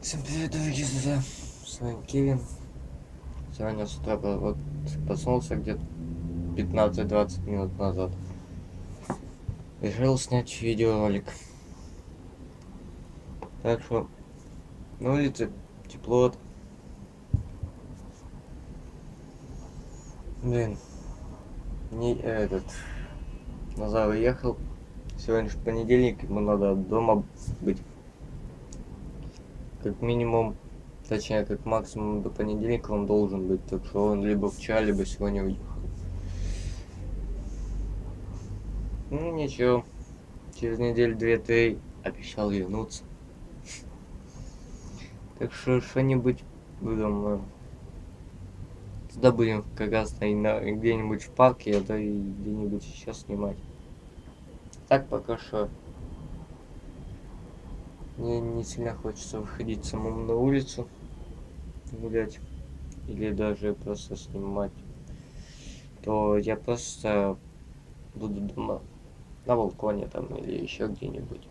Всем привет, дорогие друзья! С вами Кевин. Сегодня с утра вот проснулся где-то 15-20 минут назад. Решил снять видеоролик. Так что на улице тепло. Блин, не этот. Назар уехал. Сегодня же понедельник, ему надо дома быть как минимум, точнее, как максимум до понедельника он должен быть, так что он либо вчера, либо сегодня уехал. Ну ничего, через неделю две-три обещал вернуться. Так что что-нибудь выдумаю. Тогда будем как раз где-нибудь в парке, а то и где-нибудь сейчас снимать. Так пока что мне не сильно хочется выходить самому на улицу, гулять, или даже просто снимать, то я просто буду дома на балконе там или еще где-нибудь.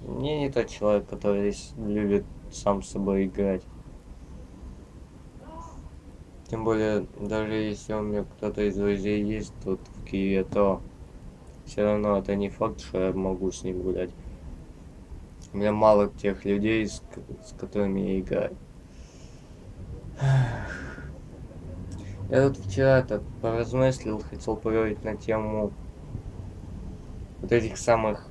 Мне не тот человек, который любит сам с собой играть. Тем более, даже если у меня кто-то из друзей есть тут в Киеве, то все равно это не факт, что я могу с ним гулять. У меня мало тех людей, с, с которыми я играю. Я тут вчера так поразмыслил, хотел поговорить на тему вот этих самых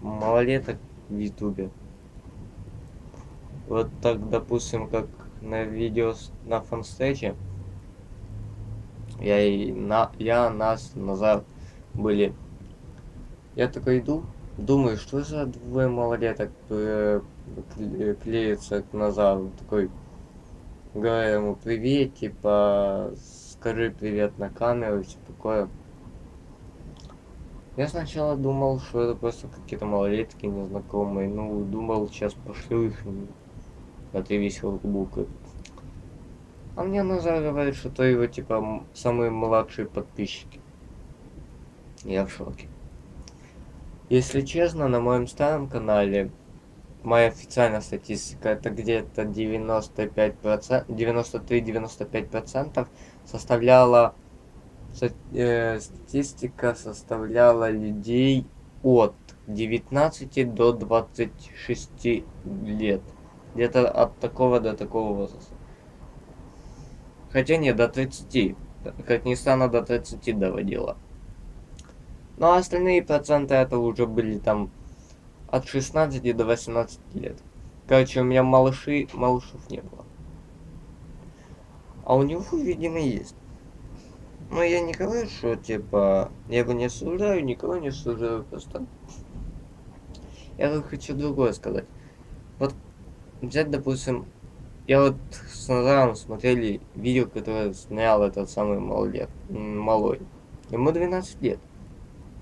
малолеток в Ютубе. Вот так, допустим, как на видео на фанстейче, я и на я нас назад были. Я такой иду, Думаю, что за двое малолеток э, клеятся к Назару. Такой, говорю ему привет, типа, скажи привет на камеру и все такое. Я сначала думал, что это просто какие-то малолетки незнакомые. Ну, думал, сейчас пошлю их веселых буквы. А мне Назар говорит, что то его, типа, самые младшие подписчики. Я в шоке. Если честно, на моем старом канале моя официальная статистика это где-то 95%, 93-95% составляла э, статистика составляла людей от 19 до 26 лет. Где-то от такого до такого возраста. Хотя нет, до 30. Как ни странно, до 30 доводила. А остальные проценты это уже были там от 16 до 18 лет. Короче, у меня малыши, малышев не было. А у него, видимо, есть. Но я не говорю, что, типа, я его не осуждаю, никого не осуждаю, просто... Я хочу другое сказать. Вот, взять, допустим, я вот с Назаром смотрели видео, которое снял этот самый малолет, малой. Ему 12 лет.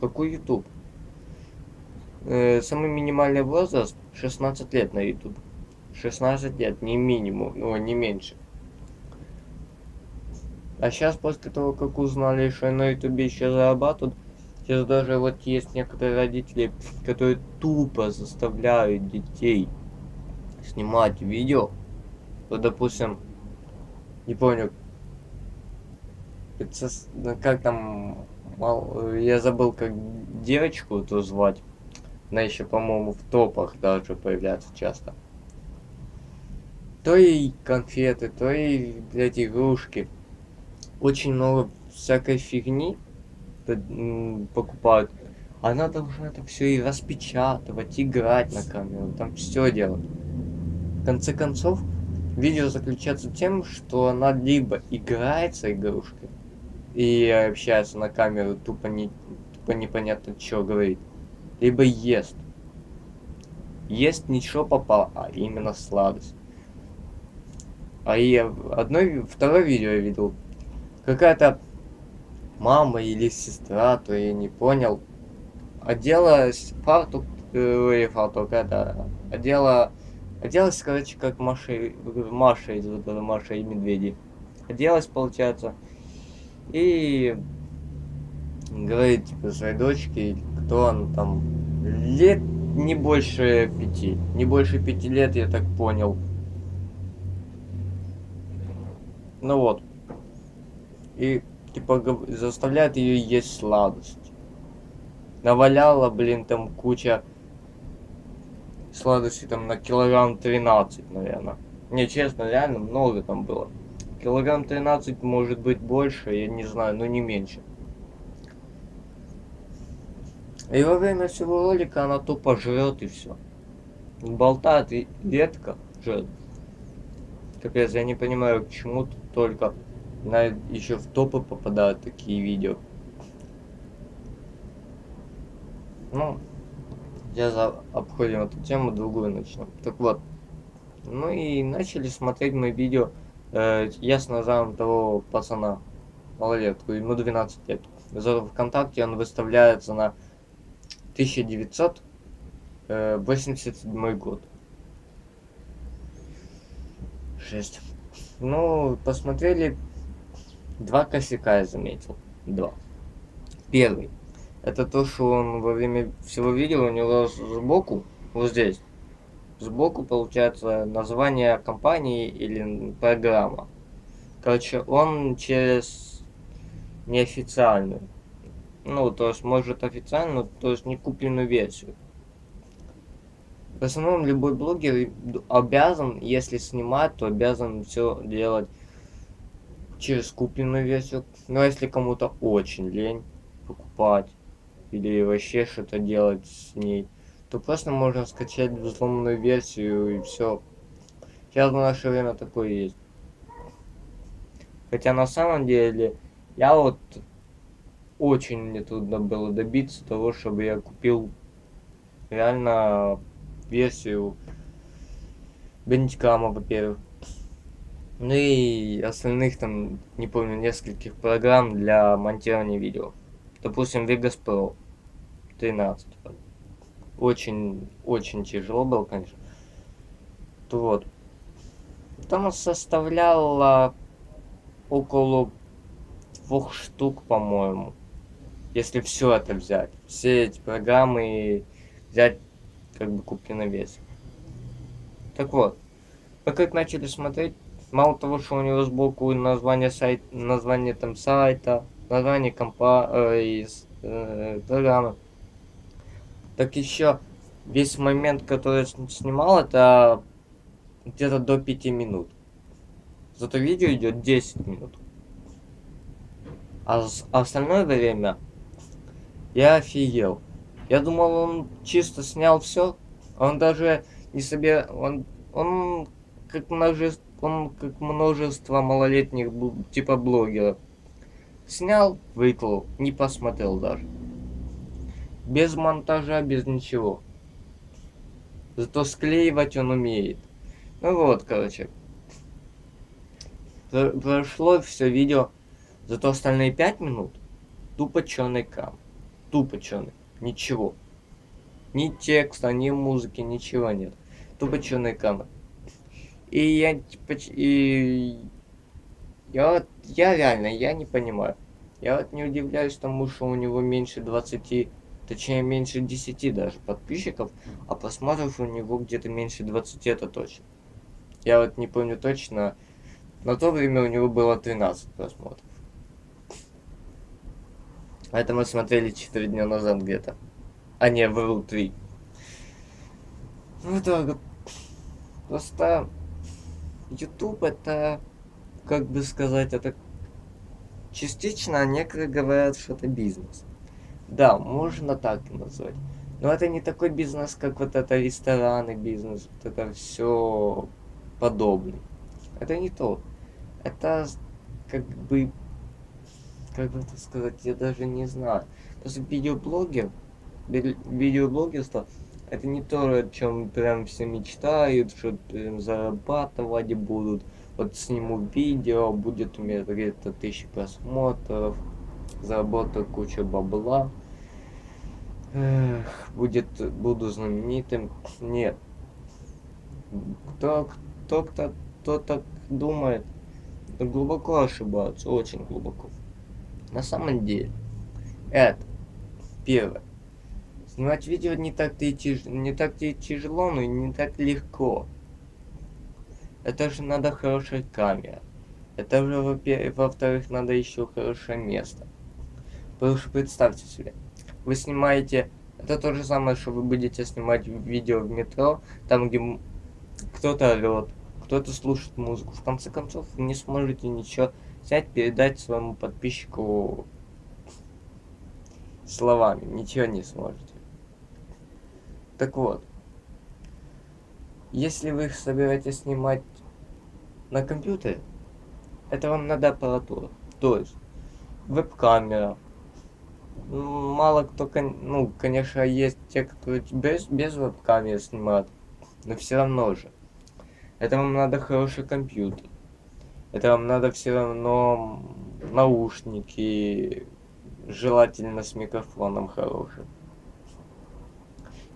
Какой YouTube? Э, самый минимальный возраст 16 лет на YouTube. 16 лет, не минимум, ну, не меньше. А сейчас, после того, как узнали, что на ютубе еще зарабатывают, сейчас даже вот есть некоторые родители, которые тупо заставляют детей снимать видео. Вот, допустим, не помню, это, как там Мал... Я забыл, как девочку то звать. Она еще, по-моему, в топах даже появляется часто. То и конфеты, то и, блядь, игрушки. Очень много всякой фигни покупают. Она должна это все и распечатывать, играть на камеру, там все делать. В конце концов, видео заключается тем, что она либо играет с игрушкой, и общается на камеру, тупо, не, тупо непонятно, что говорит. Либо ест. Ест ничего попало, а именно сладость. А я одно, второе видео я видел. Какая-то мама или сестра, то я не понял. Одела фартук, э, фартук, это, одела, оделась, короче, как Маша, Маша из Маша и Медведи. Оделась, получается, и говорит, типа, своей дочке, кто он там, лет не больше пяти. Не больше пяти лет, я так понял. Ну вот. И типа заставляет ее есть сладость. Наваляла, блин, там куча сладости там на килограмм 13, наверное. Не, честно, реально много там было. Килограмм 13 может быть больше, я не знаю, но не меньше. И во время всего ролика она тупо жрет и все. Болтает и редко жрет. Капец, я не понимаю, к чему тут только на еще в топы попадают такие видео. Ну, я за обходим эту тему, другую начну. Так вот. Ну и начали смотреть мои видео. Э, я с назовем того пацана, малолетку, ему 12 лет. За ВКонтакте он выставляется на 1987 э, год. 6. Ну, посмотрели два косяка, я заметил. Два. Первый это то, что он во время всего видео у него сбоку, вот здесь, сбоку получается название компании или программа. Короче, он через неофициальную, ну, то есть, может, официальную, то есть, не купленную версию. В основном любой блогер обязан, если снимать, то обязан все делать через купленную версию. Но если кому-то очень лень покупать или вообще что-то делать с ней, то просто можно скачать взломанную версию и все. Сейчас в наше время такое есть. Хотя на самом деле я вот очень мне трудно было добиться того, чтобы я купил реально версию Бендикама, во-первых. Ну и остальных там, не помню, нескольких программ для монтирования видео. Допустим, Vegas Pro. 13. Очень, очень тяжело было, конечно. Вот. Там составляло около двух штук, по-моему. Если все это взять. Все эти программы взять как бы купленный вес. Так вот. Мы как начали смотреть, мало того, что у него сбоку название сайт, название там сайта, название компа, э, э, программы, так еще весь момент, который я снимал, это где-то до 5 минут. Зато видео идет 10 минут. А, а остальное время я офигел. Я думал, он чисто снял все. Он даже не себе, он, он как множество, он как множество малолетних типа блогеров. Снял, выклал, не посмотрел даже. Без монтажа, без ничего. Зато склеивать он умеет. Ну вот, короче. Прошло все видео. Зато остальные 5 минут тупо черный экран. Тупо черный. Ничего. Ни текста, ни музыки, ничего нет. Тупо черный экран. И я типа... И... Я вот... Я реально, я не понимаю. Я вот не удивляюсь тому, что у него меньше 20 точнее меньше 10 даже подписчиков, а просмотров у него где-то меньше 20, это точно. Я вот не помню точно, на то время у него было 13 просмотров. Это мы смотрели 4 дня назад где-то. А не, вру 3. Ну так, просто YouTube это, как бы сказать, это частично некоторые говорят, что это бизнес. Да, можно так назвать. Но это не такой бизнес, как вот это рестораны бизнес, вот это все подобное. Это не то. Это как бы, как бы это сказать, я даже не знаю. Просто видеоблогер, видеоблогерство, это не то, о чем прям все мечтают, что прям зарабатывать будут. Вот сниму видео, будет у меня где-то тысячи просмотров, заработаю кучу бабла. Эх, будет, буду знаменитым. Нет. Кто, кто, кто, кто так думает, глубоко ошибаются, очень глубоко. На самом деле, это первое. Снимать видео не так-то и, тяж... не так и тяжело, но и не так легко. Это же надо хорошая камера. Это же, во-вторых, надо еще хорошее место. Потому что представьте себе, вы снимаете... Это то же самое, что вы будете снимать видео в метро, там, где кто-то орет, кто-то слушает музыку. В конце концов, вы не сможете ничего снять, передать своему подписчику словами. Ничего не сможете. Так вот, если вы их собираетесь снимать на компьютере, это вам надо аппаратура. То есть, веб-камера. Мало кто, ну, конечно, есть те, которые без, без веб-камеры снимают, но все равно же. Это вам надо хороший компьютер. Это вам надо все равно наушники, желательно с микрофоном хорошим.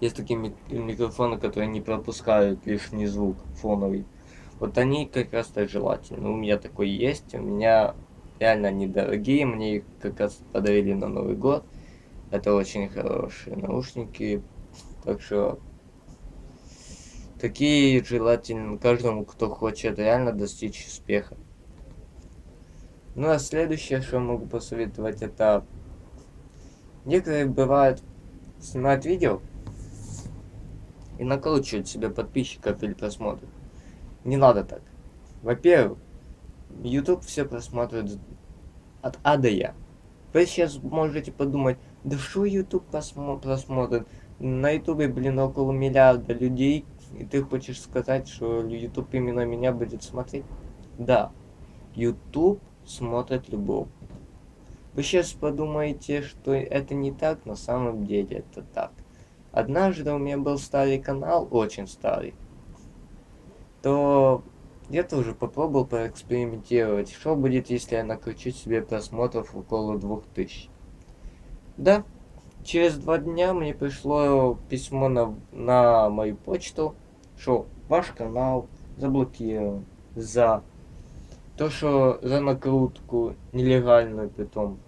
Есть такие микрофоны, которые не пропускают лишний звук фоновый. Вот они как раз так желательно. У меня такой есть, у меня реально недорогие, мне их как раз подарили на Новый год. Это очень хорошие наушники, так что такие желательно каждому, кто хочет реально достичь успеха. Ну а следующее, что могу посоветовать, это некоторые бывают снимают видео и накручивают себе подписчиков или просмотров. Не надо так. Во-первых, YouTube все просматривает от А до Я. Вы сейчас можете подумать, да что YouTube просмотрит? На YouTube, блин, около миллиарда людей, и ты хочешь сказать, что YouTube именно меня будет смотреть? Да, YouTube смотрит любого. Вы сейчас подумаете, что это не так, на самом деле это так. Однажды у меня был старый канал, очень старый, то я тоже попробовал поэкспериментировать, что будет, если я накручу себе просмотров около 2000. Да, через два дня мне пришло письмо на, на мою почту, что ваш канал заблокирован за то, что за накрутку нелегальную притом.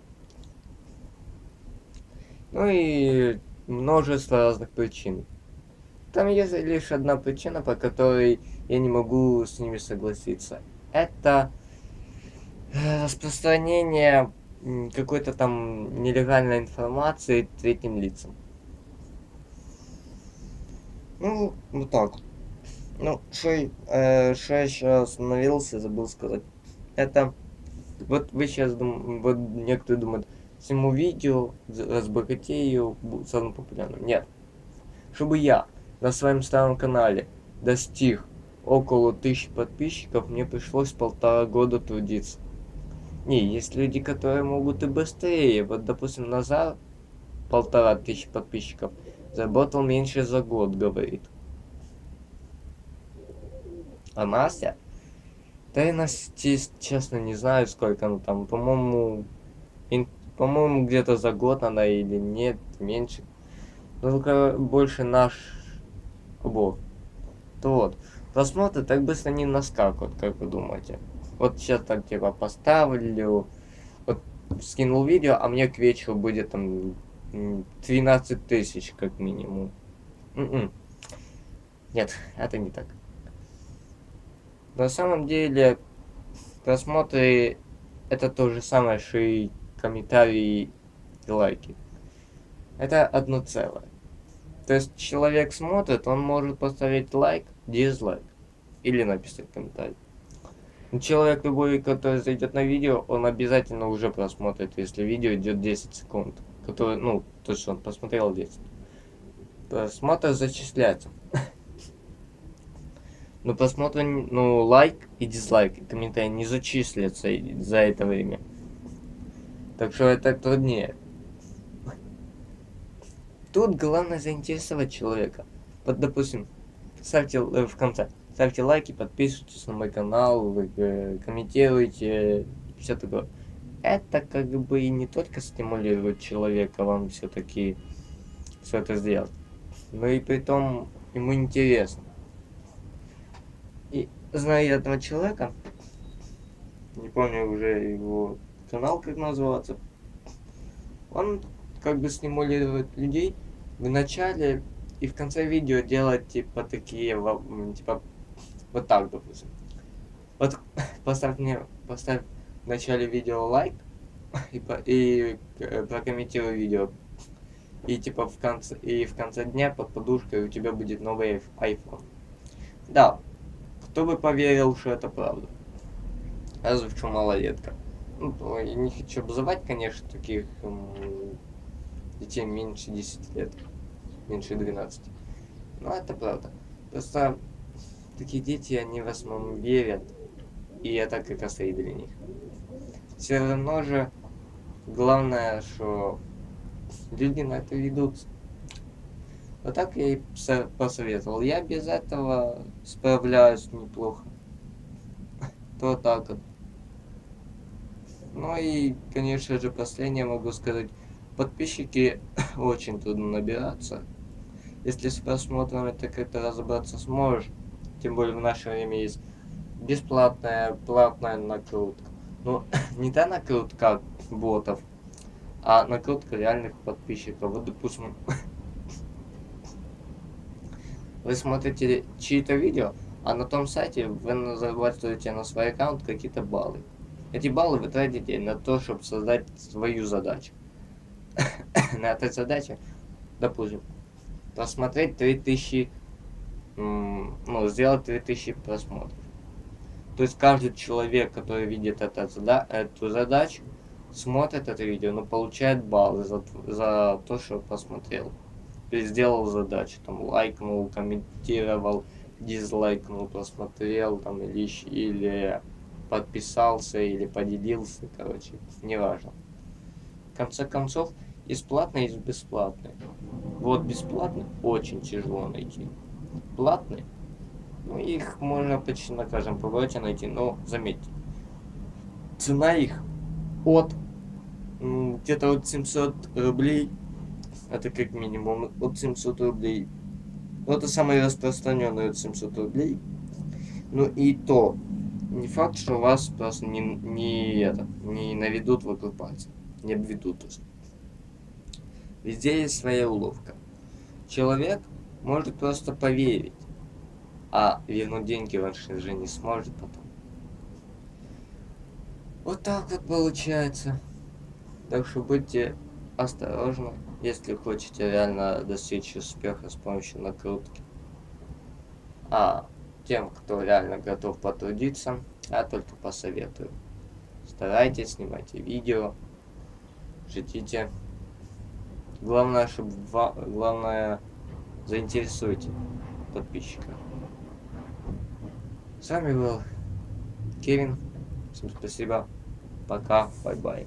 Ну и множество разных причин. Там есть лишь одна причина, по которой я не могу с ними согласиться. Это э, распространение какой-то там нелегальной информации третьим лицам. Ну, вот так. Ну, что э, я сейчас остановился, забыл сказать. Это, вот вы сейчас, дум, вот некоторые думают, сниму видео, разбогатею, стану популярным. Нет. Чтобы я на своем старом канале достиг около тысячи подписчиков, мне пришлось полтора года трудиться. Не, есть люди, которые могут и быстрее. Вот, допустим, Назар, полтора тысячи подписчиков, заработал меньше за год, говорит. А Настя? Да я Настя, честно, не знаю, сколько она там. По-моему, по-моему, где-то за год она или нет, меньше. Только больше наш обоих. То вот. Просмотры так быстро не наскакивают, как вы думаете. Вот сейчас так типа поставлю, вот скинул видео, а мне к вечеру будет там 13 тысяч как минимум. М м-м. -м. Нет, это не так. На самом деле, просмотры это то же самое, что и комментарии и лайки. Это одно целое. То есть человек смотрит, он может поставить лайк, дизлайк или написать комментарий. Человек любой, который зайдет на видео, он обязательно уже просмотрит, если видео идет 10 секунд. Который, ну, то, что он посмотрел 10. Просмотр зачисляется. Но просмотр, ну, лайк и дизлайк, и комментарий не зачислятся за это время. Так что это труднее. Тут главное заинтересовать человека. Вот, допустим, ставьте э, в конце, ставьте лайки, подписывайтесь на мой канал, э, комментируйте, все такое. Это как бы и не только стимулирует человека вам все-таки все это сделать, но и при том ему интересно. И зная этого человека, не помню уже его канал как называться, он как бы стимулирует людей в начале и в конце видео делать типа такие, типа вот так, допустим. Вот поставь мне, поставь в начале видео лайк и, и э, прокомментируй видео. И типа в конце, и в конце дня под подушкой у тебя будет новый iPhone. Да, кто бы поверил, что это правда. Разве что малолетка. Ну, я не хочу обзывать, конечно, таких детей меньше 10 лет, меньше 12. Но это правда. Просто такие дети, они в основном верят, и это как раз и для них. Все равно же, главное, что люди на это ведутся. Вот так я и посоветовал. Я без этого справляюсь неплохо. То так вот. Ну и, конечно же, последнее могу сказать. Подписчики очень трудно набираться. Если с просмотрами ты как-то разобраться сможешь, тем более в наше время есть бесплатная, платная накрутка. Ну, не та накрутка ботов, а накрутка реальных подписчиков. Вот, допустим, вы смотрите чьи-то видео, а на том сайте вы зарабатываете на свой аккаунт какие-то баллы. Эти баллы вы тратите на то, чтобы создать свою задачу. на этой задаче, допустим, просмотреть 3000, ну, сделать 3000 просмотров. То есть каждый человек, который видит это, эту задачу, смотрит это видео, но получает баллы за, за то, что посмотрел. То есть сделал задачу, там лайкнул, комментировал, дизлайкнул, просмотрел, там, или, или подписался или поделился, короче, неважно. В конце концов, из платной, из бесплатной. Вот бесплатный очень тяжело найти. Платный, ну их можно почти на каждом повороте найти, но заметьте, цена их от где-то от 700 рублей, это как минимум от 700 рублей. Ну, это самый распространенный от 700 рублей. Ну и то, не факт, что вас просто не, не, это, не наведут вокруг пальца. Не обведут. То есть. Везде есть своя уловка. Человек может просто поверить, а вернуть деньги он же не сможет потом. Вот так вот получается. Так что будьте осторожны, если хотите реально достичь успеха с помощью накрутки. А тем, кто реально готов потрудиться, я только посоветую. Старайтесь, снимайте видео, ждите. Главное, чтобы главное заинтересуйте подписчика. С вами был Кевин. Всем спасибо. Пока. Bye-bye.